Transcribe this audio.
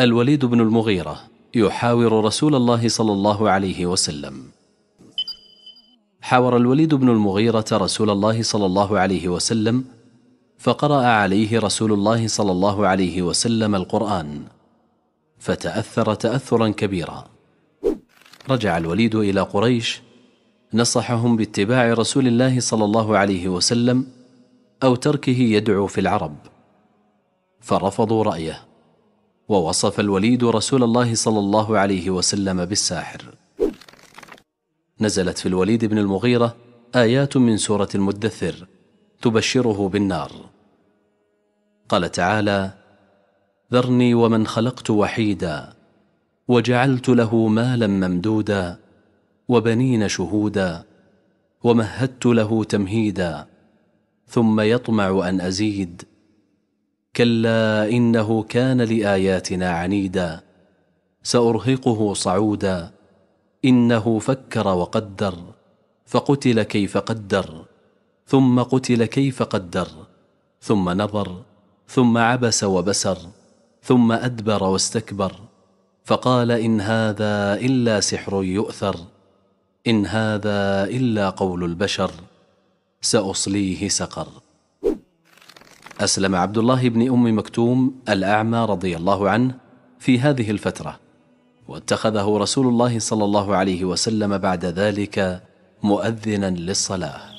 الوليد بن المغيرة يحاور رسول الله صلى الله عليه وسلم. حاور الوليد بن المغيرة رسول الله صلى الله عليه وسلم فقرأ عليه رسول الله صلى الله عليه وسلم القرآن فتأثر تأثرا كبيرا. رجع الوليد إلى قريش نصحهم باتباع رسول الله صلى الله عليه وسلم أو تركه يدعو في العرب فرفضوا رأيه. ووصف الوليد رسول الله صلى الله عليه وسلم بالساحر. نزلت في الوليد بن المغيرة آيات من سورة المدثر تبشره بالنار. قال تعالى ذرني ومن خلقت وحيدا وجعلت له مالا ممدودا وبنين شهودا ومهدت له تمهيدا ثم يطمع أن أزيد كلا إنه كان لآياتنا عنيدا سأرهقه صعودا. إنه فكر وقدر فقتل كيف قدر ثم قتل كيف قدر ثم نظر ثم عبس وبسر ثم أدبر واستكبر. فقال إن هذا إلا سحر يؤثر إن هذا إلا قول البشر سأصليه سقر. أسلم عبد الله بن أم مكتوم الأعمى رضي الله عنه في هذه الفترة واتخذه رسول الله صلى الله عليه وسلم بعد ذلك مؤذنا للصلاة.